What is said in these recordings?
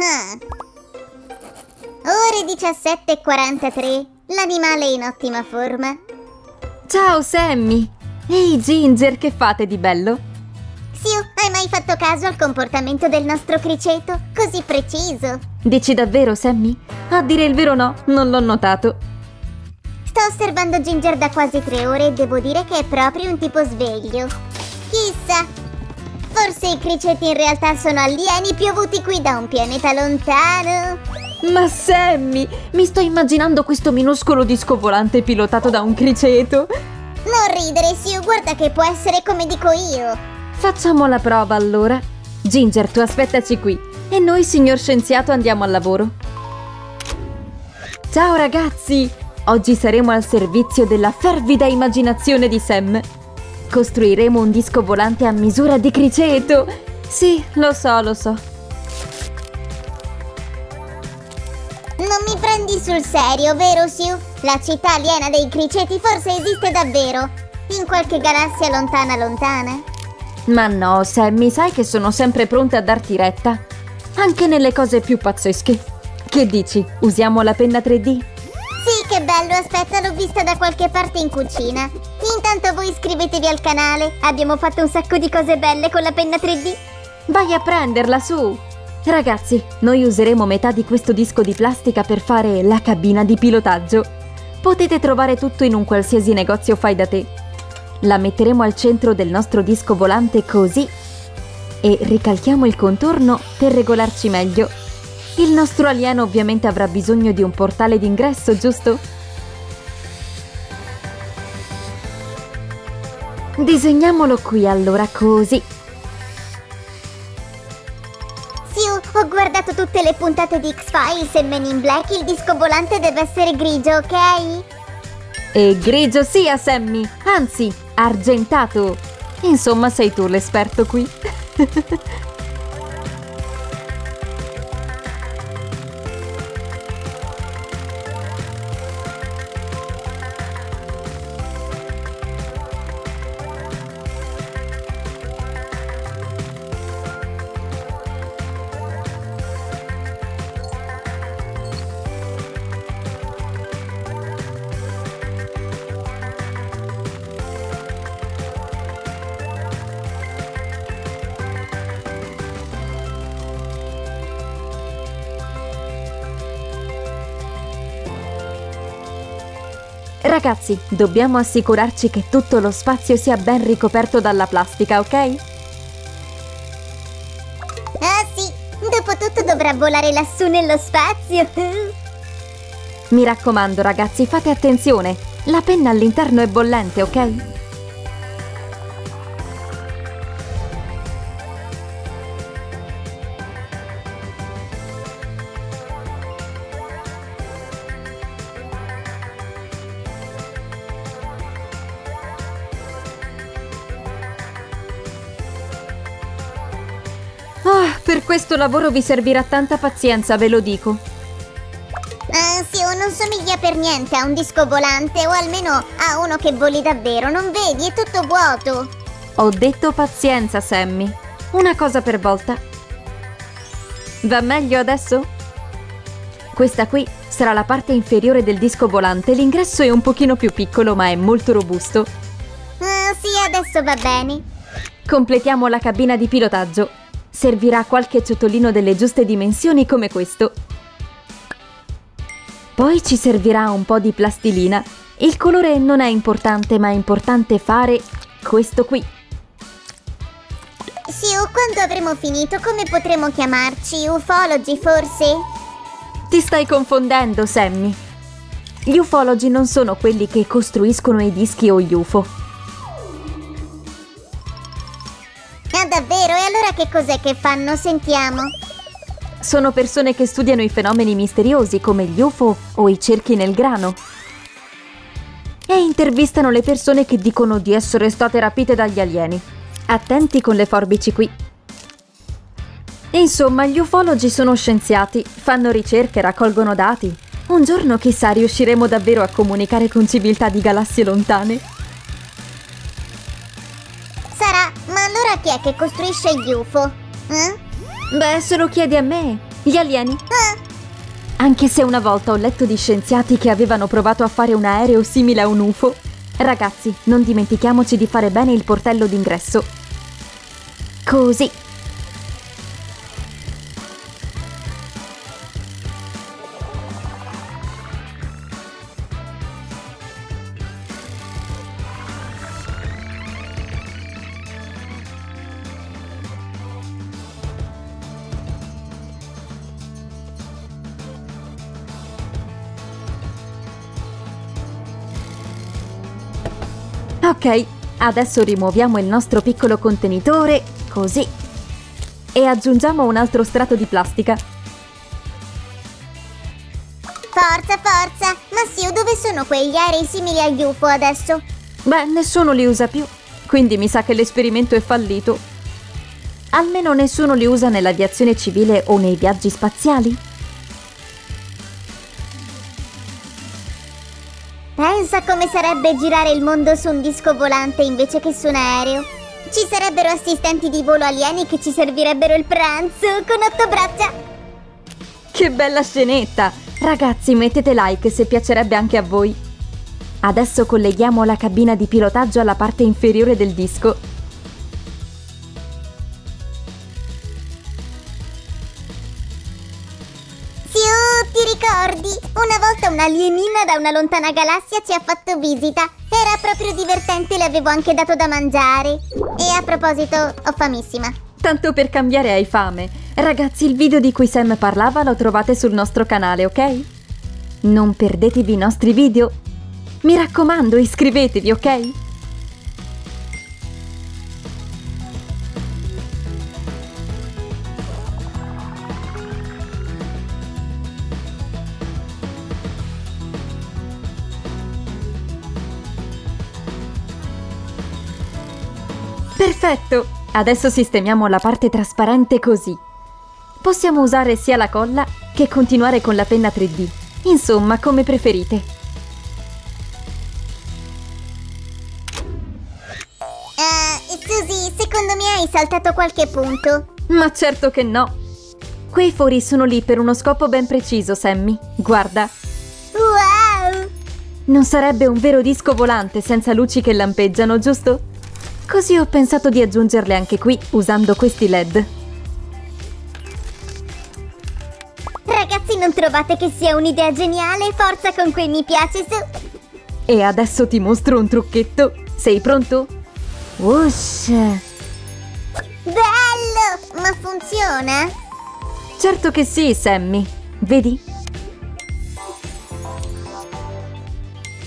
Ah. Ore 17.43. L'animale è in ottima forma. Ciao Sammy! Ehi Ginger, che fate di bello? Siu, hai mai fatto caso al comportamento del nostro criceto? Così preciso. Dici davvero, Sammy? A dire il vero no, non l'ho notato. Sto osservando Ginger da quasi tre ore e devo dire che è proprio un tipo sveglio. Chissà, forse i criceti in realtà sono alieni piovuti qui da un pianeta lontano. Ma Sammy, mi sto immaginando questo minuscolo disco volante pilotato da un criceto. Non ridere, Siu, guarda che può essere come dico io. Facciamo la prova allora. Ginger, tu aspettaci qui. E noi, signor scienziato, andiamo al lavoro. Ciao ragazzi! Oggi saremo al servizio della fervida immaginazione di Sam. Costruiremo un disco volante a misura di criceto. Sì, lo so, lo so. Non mi prendi sul serio, vero Siu? La città aliena dei criceti forse esiste davvero? In qualche galassia lontana lontana? Ma no, Sammy, sai che sono sempre pronta a darti retta. Anche nelle cose più pazzesche. Che dici? Usiamo la penna 3D? Sì, che bello, aspetta, l'ho vista da qualche parte in cucina. Intanto voi iscrivetevi al canale, abbiamo fatto un sacco di cose belle con la penna 3D. Vai a prenderla, su! Ragazzi, noi useremo metà di questo disco di plastica per fare la cabina di pilotaggio. Potete trovare tutto in un qualsiasi negozio fai da te. La metteremo al centro del nostro disco volante così e ricalchiamo il contorno per regolarci meglio. Il nostro alieno ovviamente avrà bisogno di un portale d'ingresso, giusto? Disegniamolo qui allora così. Siu, ho guardato tutte le puntate di X-Files e Men in Black, il disco volante deve essere grigio, ok? E grigio sia, Sammy! Anzi, argentato! Insomma, sei tu l'esperto qui. Ragazzi, dobbiamo assicurarci che tutto lo spazio sia ben ricoperto dalla plastica, ok? Ah sì, dopotutto dovrà volare lassù nello spazio. Mi raccomando, ragazzi, fate attenzione. La penna all'interno è bollente, ok? Questo lavoro vi servirà tanta pazienza, ve lo dico. Ah sì, o non somiglia per niente a un disco volante o almeno a uno che voli davvero, non vedi? È tutto vuoto. Ho detto pazienza, Sammy. Una cosa per volta. Va meglio adesso? Questa qui sarà la parte inferiore del disco volante. L'ingresso è un pochino più piccolo, ma è molto robusto. Ah sì, adesso va bene. Completiamo la cabina di pilotaggio. Servirà qualche ciotolino delle giuste dimensioni come questo. Poi ci servirà un po' di plastilina. Il colore non è importante, ma è importante fare questo qui. Sì, o quando avremo finito, come potremo chiamarci? Ufologi, forse? Ti stai confondendo, Sammy. Gli ufologi non sono quelli che costruiscono i dischi o gli UFO. Che cos'è che fanno? Sentiamo. Sono persone che studiano i fenomeni misteriosi come gli UFO o i cerchi nel grano. E intervistano le persone che dicono di essere state rapite dagli alieni. Attenti con le forbici qui. Insomma, gli ufologi sono scienziati, fanno ricerche, raccolgono dati. Un giorno chissà riusciremo davvero a comunicare con civiltà di galassie lontane. Allora chi è che costruisce gli UFO? Eh? Beh, se lo chiedi a me, Gli alieni. Ah, Anche se una volta ho letto di scienziati che avevano provato a fare un aereo simile a un UFO. Ragazzi, non dimentichiamoci di fare bene il portello d'ingresso. Così. Ok, adesso rimuoviamo il nostro piccolo contenitore, così. E aggiungiamo un altro strato di plastica. forza, forza! Ma Sue, dove sono quegli aerei simili agli UFO adesso? Beh, nessuno li usa più, quindi mi sa che l'esperimento è fallito. Almeno nessuno li usa nell'aviazione civile o nei viaggi spaziali. Pensa come sarebbe girare il mondo su un disco volante invece che su un aereo. Ci sarebbero assistenti di volo alieni che ci servirebbero il pranzo con otto braccia. Che bella scenetta! Ragazzi, mettete like se piacerebbe anche a voi. Adesso colleghiamo la cabina di pilotaggio alla parte inferiore del disco. Ricordi? Una volta un'alienina da una lontana galassia ci ha fatto visita. Era proprio divertente e le avevo anche dato da mangiare. E a proposito, ho famissima. Tanto per cambiare hai fame. Ragazzi, il video di cui Sam parlava lo trovate sul nostro canale, ok? Non perdetevi i nostri video. Mi raccomando, iscrivetevi, ok? Perfetto! Adesso sistemiamo la parte trasparente così. Possiamo usare sia la colla che continuare con la penna 3D. Insomma, come preferite. Eh, Suzy, secondo me hai saltato qualche punto. Ma certo che no. Quei fori sono lì per uno scopo ben preciso, Sammy. Guarda, Wow! non sarebbe un vero disco volante senza luci che lampeggiano, giusto? Così ho pensato di aggiungerle anche qui usando questi LED. Ragazzi, non trovate che sia un'idea geniale? Forza con quei mi piace su. E adesso ti mostro un trucchetto. Sei pronto? Whoosh! Bello! Ma funziona? Certo che sì, Sammy. Vedi?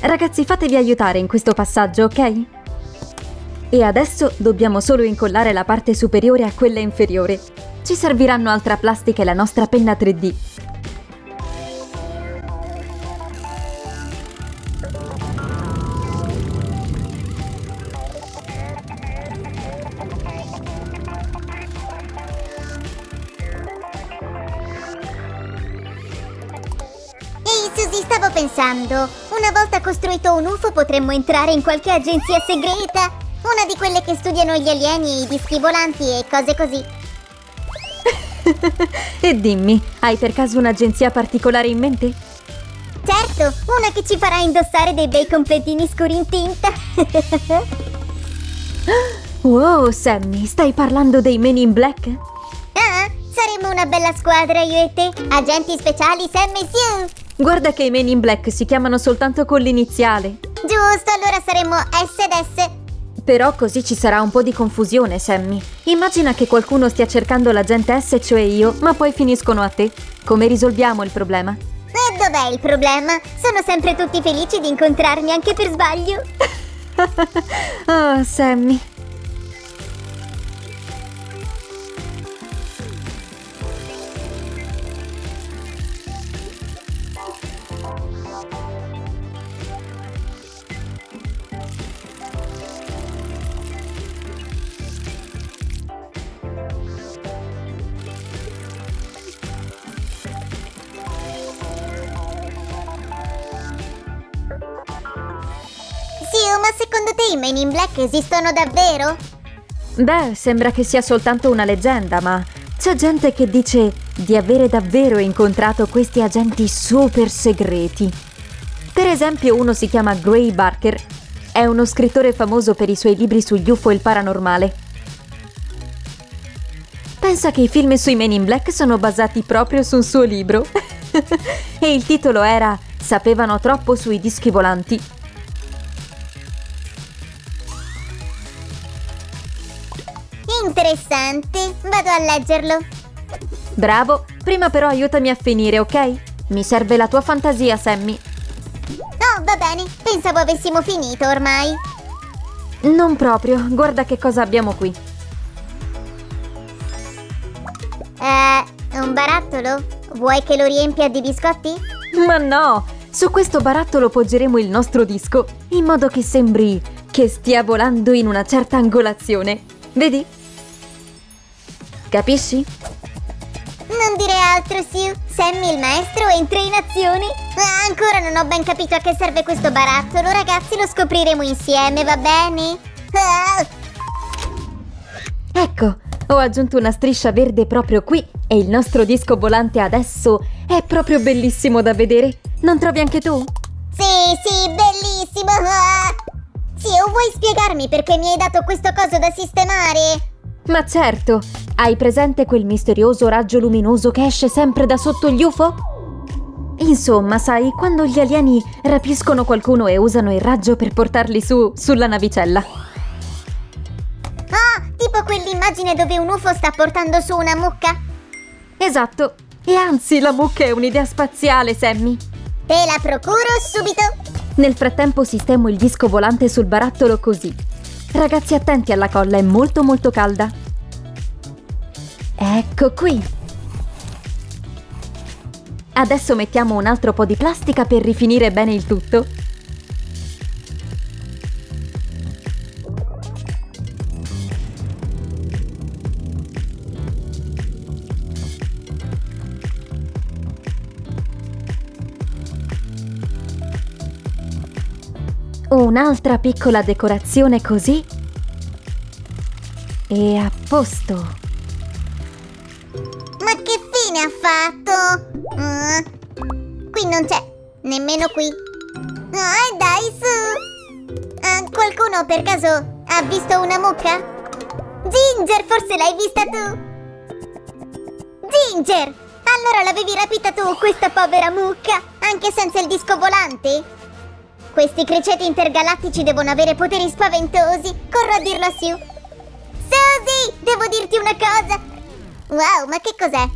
Ragazzi, fatevi aiutare in questo passaggio, ok? E adesso dobbiamo solo incollare la parte superiore a quella inferiore. Ci serviranno altra plastica e la nostra penna 3D. Ehi Suzy, stavo pensando, una volta costruito un UFO potremmo entrare in qualche agenzia segreta, una di quelle che studiano gli alieni, i dischi volanti e cose così. E dimmi, hai per caso un'agenzia particolare in mente? Certo, una che ci farà indossare dei bei completini scuri in tinta. Wow, Sammy, stai parlando dei Men in Black? ah, saremo una bella squadra io e te, agenti speciali Sam e Sue. Guarda che i Men in Black si chiamano soltanto con l'iniziale. Giusto, allora saremo S ed S. Però così ci sarà un po' di confusione, Sammy. Immagina che qualcuno stia cercando l'agente S, cioè io, ma poi finiscono a te. Come risolviamo il problema? E dov'è il problema? Sono sempre tutti felici di incontrarmi anche per sbaglio. Oh, Sammy. Ma secondo te i Men in Black esistono davvero? Beh, sembra che sia soltanto una leggenda, ma C'è gente che dice di avere davvero incontrato questi agenti super segreti. Per esempio uno si chiama Gray Barker, è uno scrittore famoso per i suoi libri sugli UFO e il paranormale. Pensa che i film sui Men in Black sono basati proprio su un suo libro. e il titolo era Sapevano troppo sui dischi volanti. Interessante, vado a leggerlo. Bravo, prima però aiutami a finire, ok? Mi serve la tua fantasia, Sammy. Oh, va bene, pensavo avessimo finito ormai. Non proprio, guarda che cosa abbiamo qui. Eh, un barattolo? Vuoi che lo riempia di biscotti? Ma no! Su questo barattolo poggeremo il nostro disco, in modo che sembri che stia volando in una certa angolazione. Vedi? Capisci? Non dire altro, Sue. Sammy il maestro entra in azione. Ah, ancora non ho ben capito a che serve questo barattolo, ragazzi, lo scopriremo insieme, va bene? Ah! Ecco, ho aggiunto una striscia verde proprio qui e il nostro disco volante adesso è proprio bellissimo da vedere. Non trovi anche tu? Sì, sì, bellissimo! Ah! Zio, vuoi spiegarmi perché mi hai dato questo coso da sistemare? Ma certo! Hai presente quel misterioso raggio luminoso che esce sempre da sotto gli UFO? Insomma, sai, quando gli alieni rapiscono qualcuno e usano il raggio per portarli su sulla navicella. Ah, tipo quell'immagine dove un UFO sta portando su una mucca? Esatto. E anzi, la mucca è un'idea spaziale, Sammy. Te la procuro subito. Nel frattempo sistemo il disco volante sul barattolo così. Ragazzi attenti alla colla, è molto molto calda. Ecco qui. Adesso mettiamo un altro po' di plastica per rifinire bene il tutto. Un'altra piccola decorazione così. E a posto. Ma che fine ha fatto? Mm. Qui non c'è, nemmeno qui. Ah, dai, su! Ah, qualcuno per caso ha visto una mucca? Ginger, forse l'hai vista tu? Ginger! Allora l'avevi rapita tu, questa povera mucca, anche senza il disco volante? Questi criceti intergalattici devono avere poteri spaventosi. Corro a dirlo a Sue. Susie, devo dirti una cosa. Wow, ma che cos'è?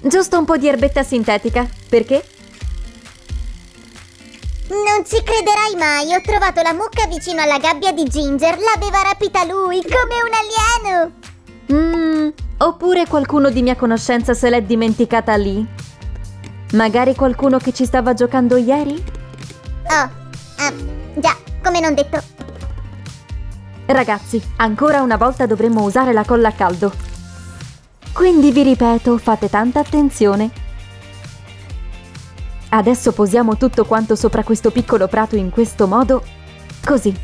Giusto un po' di erbetta sintetica. Perché? Non ci crederai mai, ho trovato la mucca vicino alla gabbia di Ginger. L'aveva rapita lui, come un alieno. Mmm, oppure qualcuno di mia conoscenza se l'è dimenticata lì. Magari qualcuno che ci stava giocando ieri? Oh, Ah, già, come non detto. Ragazzi, ancora una volta dovremmo usare la colla a caldo. Quindi vi ripeto, fate tanta attenzione. Adesso posiamo tutto quanto sopra questo piccolo prato in questo modo, così.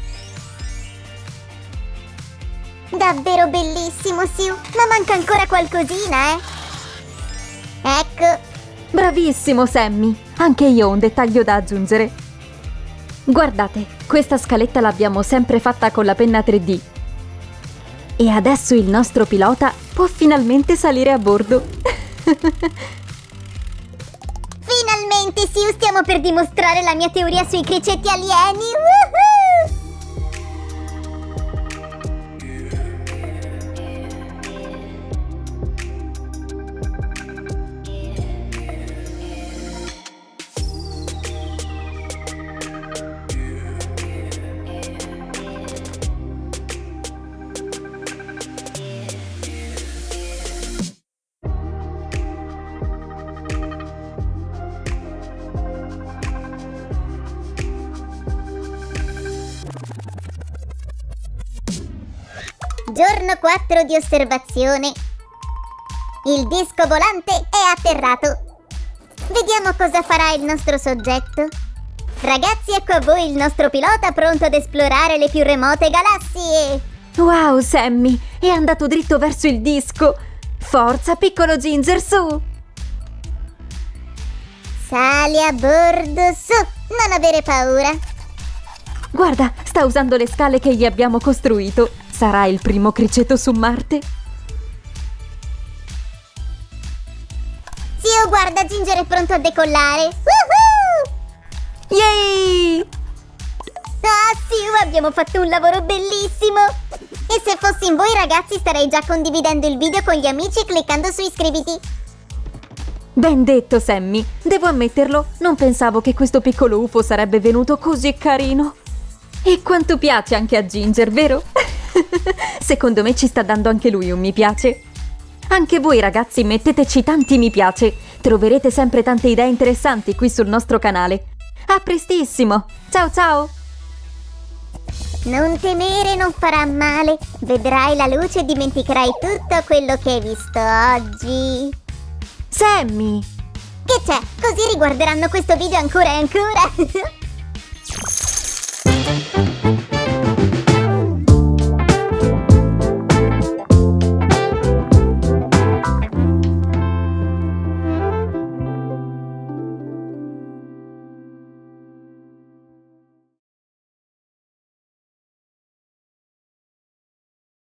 Davvero bellissimo, Sue, ma manca ancora qualcosina, eh? Ecco. Bravissimo, Sammy. Anche io ho un dettaglio da aggiungere. Guardate, questa scaletta l'abbiamo sempre fatta con la penna 3D. E adesso il nostro pilota può finalmente salire a bordo. Finalmente, sì, stiamo per dimostrare la mia teoria sui crecetti alieni. Woohoo! Giorno 4 di osservazione. Il disco volante è atterrato. Vediamo cosa farà il nostro soggetto. Ragazzi, ecco a voi il nostro pilota pronto ad esplorare le più remote galassie. Wow, Sammy, è andato dritto verso il disco. Forza, piccolo Ginger, su! Sali a bordo, su! Non avere paura! Guarda, sta usando le scale che gli abbiamo costruito. Sarà il primo criceto su Marte? Zio, guarda, Ginger è pronto a decollare! Woohoo! Yay! Ah, sì, abbiamo fatto un lavoro bellissimo! E se fossi in voi ragazzi starei già condividendo il video con gli amici cliccando su iscriviti! Ben detto, Sammy. Devo ammetterlo, non pensavo che questo piccolo UFO sarebbe venuto così carino. E quanto piace anche a Ginger, vero? Secondo me ci sta dando anche lui un mi piace. Anche voi ragazzi metteteci tanti mi piace. Troverete sempre tante idee interessanti qui sul nostro canale. A prestissimo! Ciao ciao! Non temere, non farà male. Vedrai la luce e dimenticherai tutto quello che hai visto oggi. Sammy! Che c'è? Così riguarderanno questo video ancora e ancora.